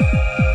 Yeah.